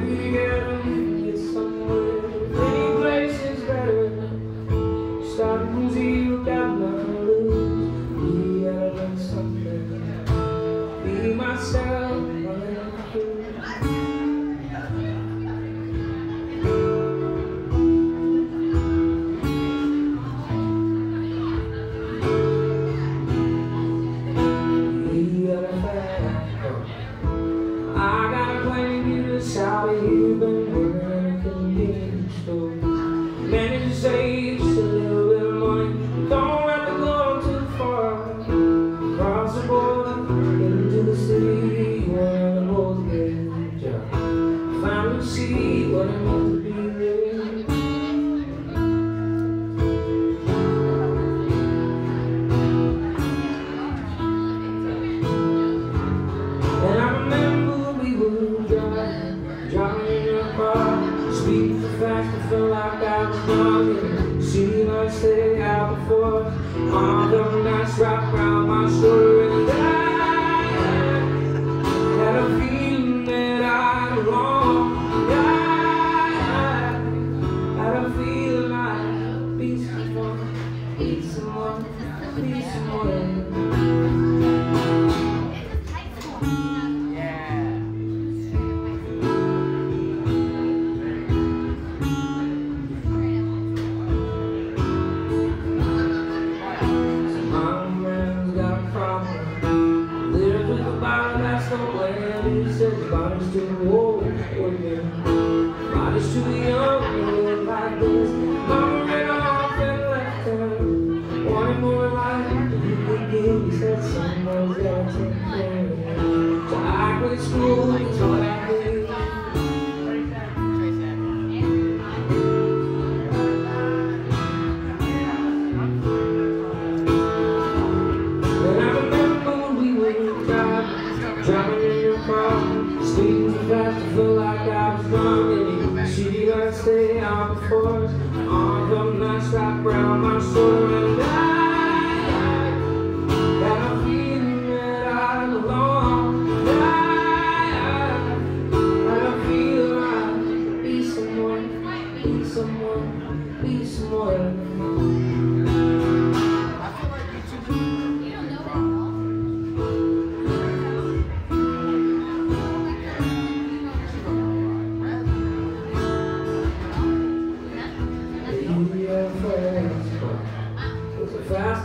baby, gotta make it somewhere. Any place is better. Starting you've been working me so Managed to save just a little bit of money. Don't to go too far. The border into the city Where Finally see what I speeding so fast I felt like I was drunk. See us stay out before all the nights wrapped around my shoulder, and I had a feeling that I belong. I had a feeling I'd be someone, be someone, be someone. Way he said body's too old for you. Body's too young to live like this. Mama. Wanted more life he could give. You. Driving, in your car, too fast, I felt like I was. And she got to stay out before all the nights wrapped around my shoulder,